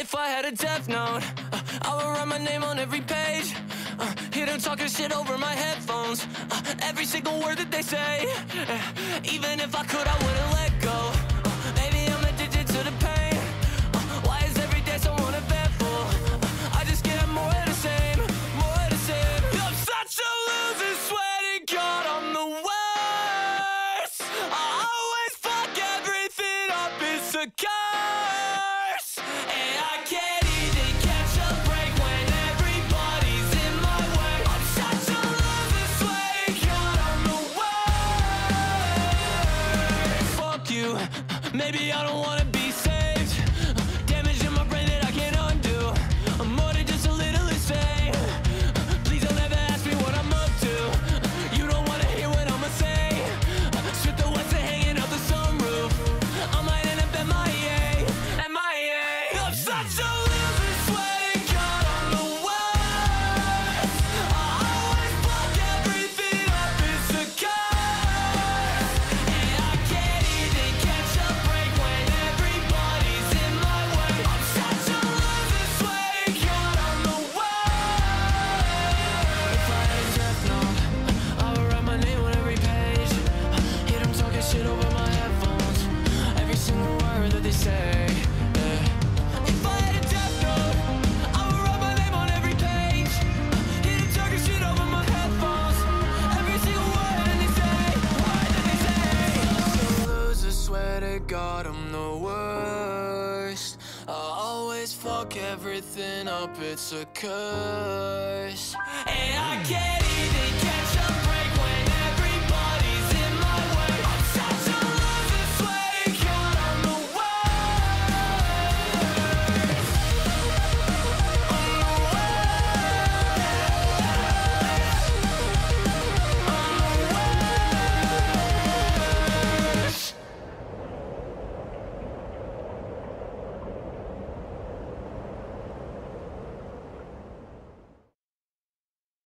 If I had a death note, uh, I would write my name on every page. Uh, hear them talking shit over my headphones. Uh, every single word that they say. Uh, even if I could, I wouldn't let go. Uh, maybe I'm addicted to the pain. Uh, why is every day so uneventful? Uh, I just get more of the same, more of the same. I'm such a loser, swear to God, I'm the worst. I always fuck everything up, it's a curse. Maybe I don't wanna be saved. Damage in my brain that I can't undo. I'm more than just a little insane. Please don't ever ask me what I'm up to. You don't wanna hear what I'ma say. Strip the west and hanging out the sunroof. I might end up MIA, MIA. I'm such a God I'm the worst. I always fuck everything up, it's a curse.